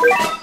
you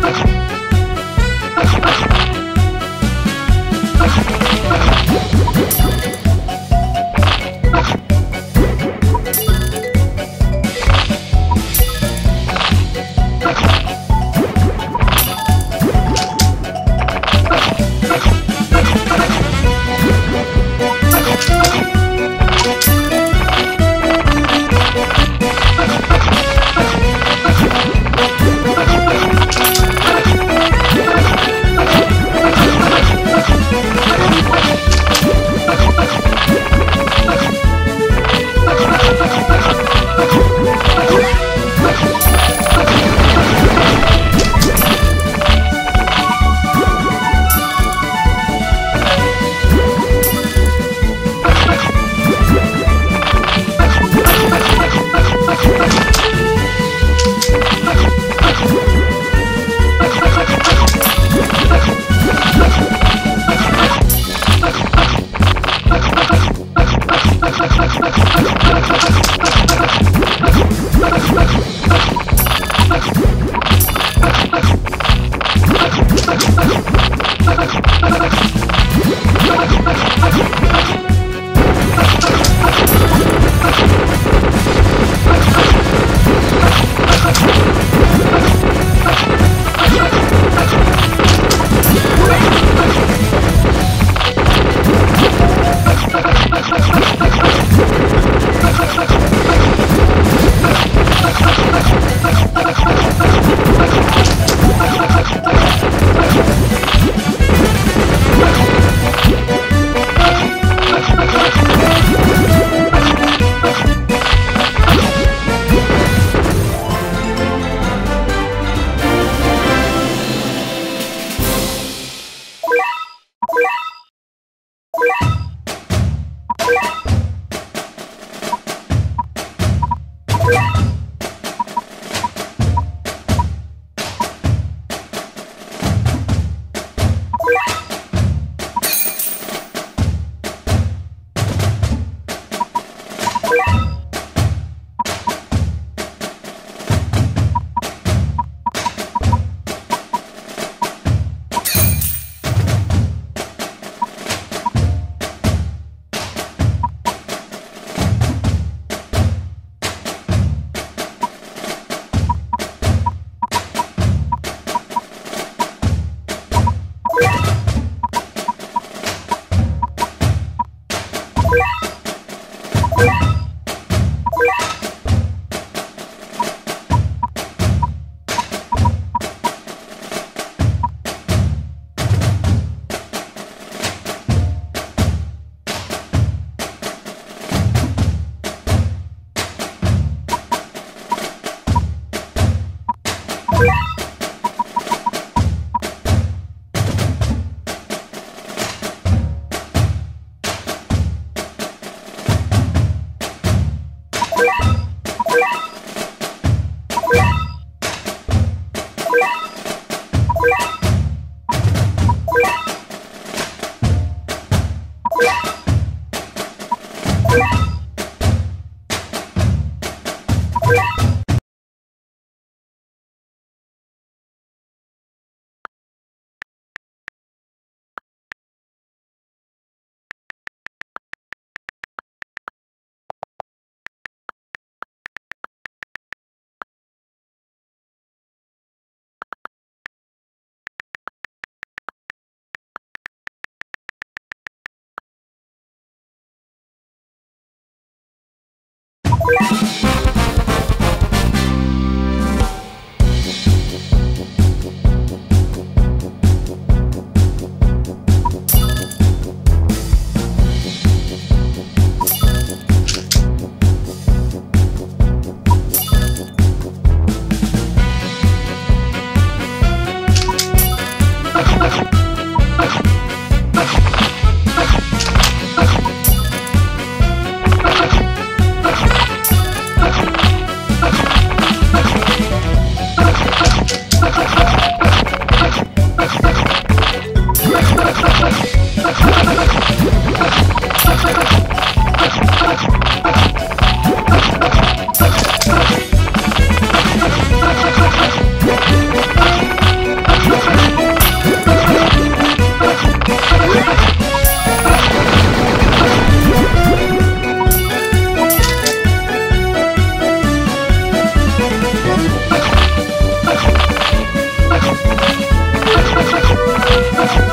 快，you Thank